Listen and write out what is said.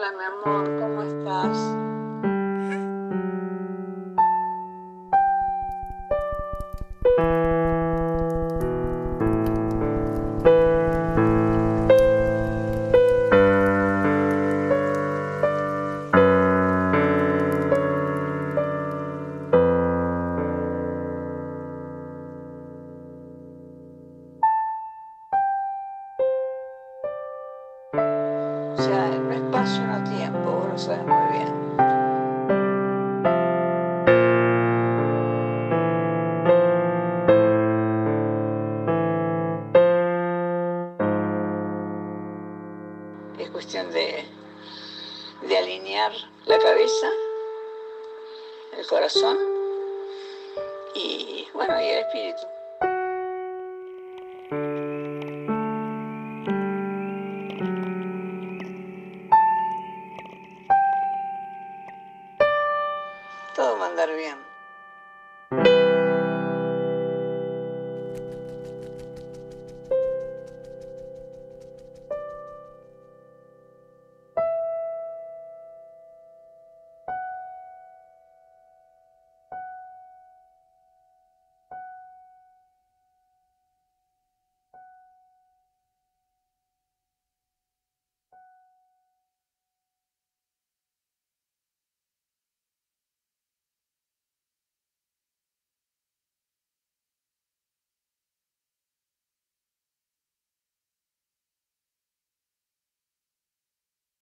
Hola, mi amor, ¿cómo estás? hace unos tiempos, vos lo sabes muy bien. Es cuestión de, de alinear la cabeza, el corazón y bueno, y el espíritu. Todo va a andar bien.